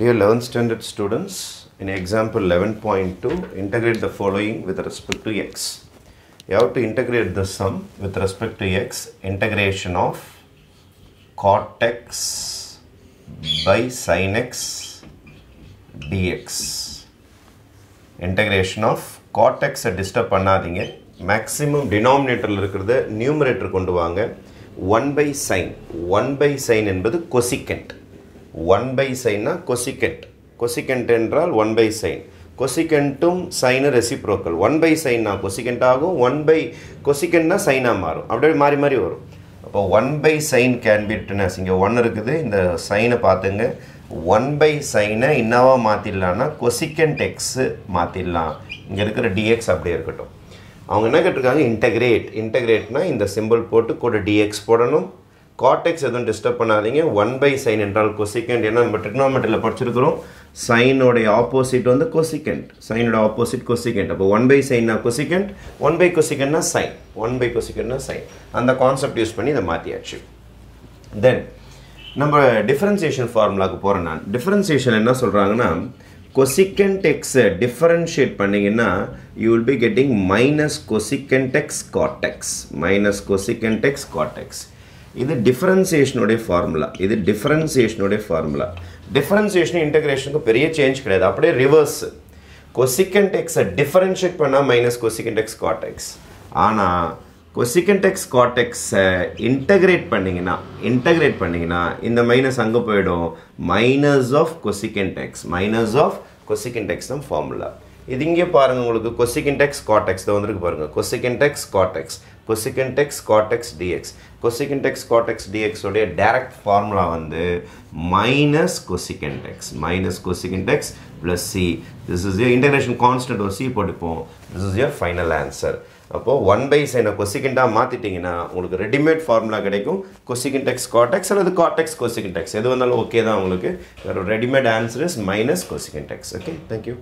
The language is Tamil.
Dear 11th standard students, in example 11.2, integrate the following with respect to x. You have to integrate the sum with respect to x, integration of cot x by sin x dx. Integration of cot x disturb பண்ணாதீங்க maximum denominatorல் இருக்கிறது நியூமரேட்டர் கொண்டு வாங்க 1 by sin 1 by sin என்பது cosecant ஒன் பை சைன்னா கொசிகண்ட் கொசிகண்ட் என்றால் ஒன் பை சைன் கொசிகண்ட்டும் சைனு ரெசிப்ரோக்கல் ஒன் பை சைன்னா கொசிகண்ட் ஆகும். ஒன் பை கொசிகண்ட்னா சைனாக மாறும். அப்படியே மாறி மாறி வரும். அப்போ one by sine can be written as இங்கே ஒன் இருக்குது. இந்த சைனை பார்த்துங்க. ஒன் பை சைனை இன்னவாக மாற்றிடலான்னா கொசிகண்ட் எக்ஸு மாற்றிடலாம் இங்கே இருக்கிற டிஎக்ஸ் அப்படியே இருக்கட்டும். அவங்க என்ன கேட்டிருக்காங்க? இன்டகிரேட் இன்டகிரேட்னா இந்த சிம்பிள் போட்டு கூட டிஎக்ஸ் போடணும். காட்டெக்ஸ் எதுவும் டிஸ்டர்ப் பண்ணாதீங்க. ஒன் பை சைன் என்றால் கொசிக்கண்ட் ஏன்னா நம்ம ட்ரிக்னாமெட்ரியில் படிச்சிருக்கிறோம். சைனோடைய ஆப்போசிட் வந்து கொசிக்கண்ட் சைனோட ஆப்போசிட் கொசிக்கண்ட் அப்போ ஒன் பை சைன்னா கொசிக்கண்ட் ஒன் பை கொசிக்கண்ட்னா சைன் ஒன் பை கொசிக்கண்ட்னா சைன் அந்த கான்செப்ட் யூஸ் பண்ணி இதை மாற்றியாச்சு தென் நம்ம டிஃபரன்சியேஷன் ஃபார்முலாவுக்கு போகிறேன் நான். டிஃபரன்சியேஷன் என்ன சொல்கிறாங்கன்னா கொசிக்கண்ட் எக்ஸை டிஃபரன்ஷியேட் பண்ணிங்கன்னா you will be getting minus cosecant x cot x minus cosecant x cot x இது டிஃபரன்சியேஷனுடைய ஃபார்முலா இது டிஃபரன்சியேஷனுடைய ஃபார்முலா டிஃபரன்சியேஷன் இன்டகிரேஷனுக்கு பெரிய சேஞ்ச் கிடையாது. அப்படியே ரிவர்ஸ் கொசிகண்ட் எக்ஸை டிஃபரன்ஷியேட் பண்ணால் minus cosecant x cot x ஆனால் கொசிகண்ட் எக்ஸ் காட்டெக்ஸை இன்டகிரேட் பண்ணிங்கன்னா இன்டகிரேட் பண்ணிங்கன்னா இந்த மைனஸ் அங்கே போயிடும். Minus of cosecant x minus of cosecant x தான் ஃபார்முலா இது இங்கே பாருங்கள் உங்களுக்கு கொசிகண்ட் டெக்ஸ் காட்டெக்ஸ் இதை வந்துருக்கு பாருங்கள் cosecant x cot x cosecant x cot x dx cosecant x cot x டிஎக்ஸோடைய direct direct formula வந்து minus cosecant x minus cosecant x plus C this is a international constant ஒரு சி போட்டுப்போம். This is a final answer அப்போது ஒன் பை சைனை கொசிகண்டாக மாற்றிட்டிங்கன்னா உங்களுக்கு ரெடிமேட் ஃபார்முலா கிடைக்கும். கொசிகண்ட் டெக்ஸ் காட்டெக்ஸ் அல்லது காட்டெக்ஸ் கொசிகண்ட் டெக்ஸ் எது வந்தாலும் ஓகே தான் உங்களுக்கு. Readymade answer is minus cosecant x okay thank you